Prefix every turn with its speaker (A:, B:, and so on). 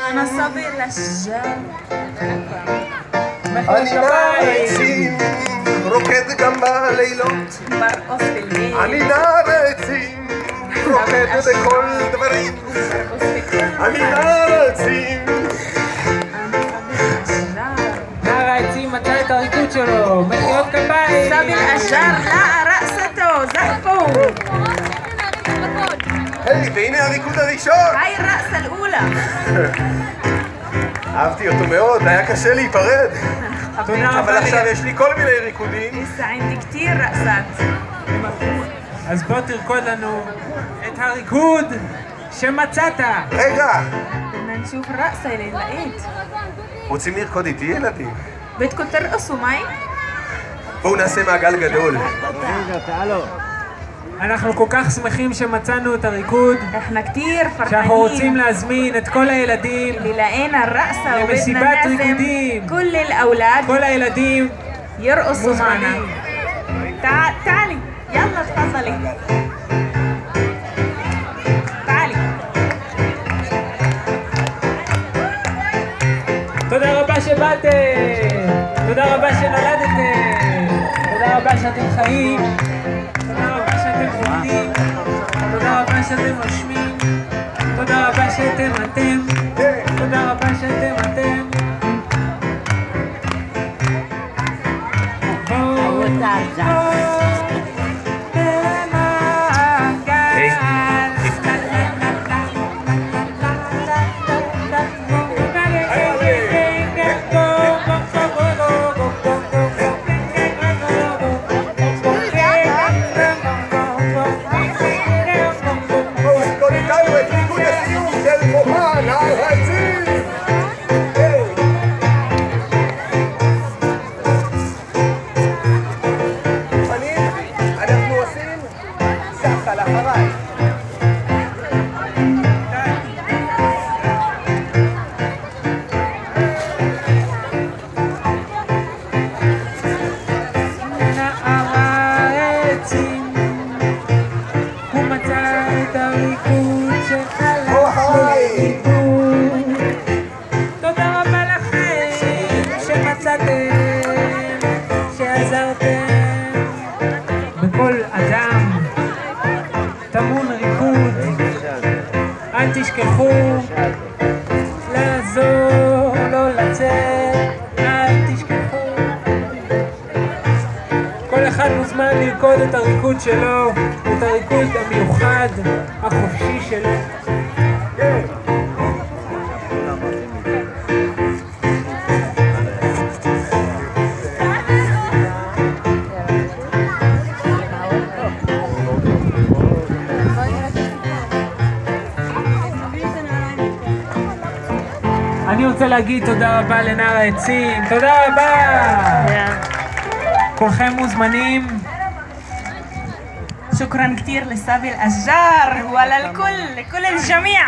A: אני נער עצים, רוקד גם בלילות. אני נער עצים, רוקד בכל דברים. אני נער עצים.
B: נער העצים מצא את הריקוד שלו, מחיאות כפיים.
C: סביר אשר נער.
A: היי, והנה הריקוד הראשון!
C: היי רס, על אולה!
A: אהבתי אותו מאוד, היה קשה להיפרד. אבל עכשיו יש לי כל מיני ריקודים.
B: אז בוא תרקוד לנו את הריקוד שמצאת.
A: רגע.
C: נשוף ראס אל-אילאית.
A: רוצים לרקוד איתי ילדים?
C: בית כותר עשו מים?
A: בואו נעשה מעגל גדול. רגע, תעלו.
B: אנחנו כל כך שמחים שמצאנו את הריקוד,
C: احنا كتير
B: שאנחנו רוצים
C: فرحانين
B: להזמין את כל הילדים,
C: اللي لقينا الرقصة
B: למסיבת
C: وبدنا نعزم
B: ركودين.
C: كل الأولاد
B: כל הילדים
C: يرقصوا معنا
B: מוזמנים.
C: تع... تعالي يلا تفضلي تعالي
B: תודה רבה שבאתם! תודה רבה שנולדתם! תודה רבה שאתם חיים! תודה רבה שאתם עובדים! תודה רבה שאתם נושמים! תודה רבה שאתם אתם! on our. אדם טמון ריקוד, אל תשכחו לעזור, לא לצאת, אל תשכחו. כל אחד מוזמן לרקוד את הריקוד שלו, את הריקוד המיוחד, החופשי שלו. אני רוצה להגיד תודה רבה לנער העצים, תודה רבה! כולכם מוזמנים.
C: שוכרן כתיר לסביל אל-אג'אר, וואלה לכול, לכול אל-ג'מיע.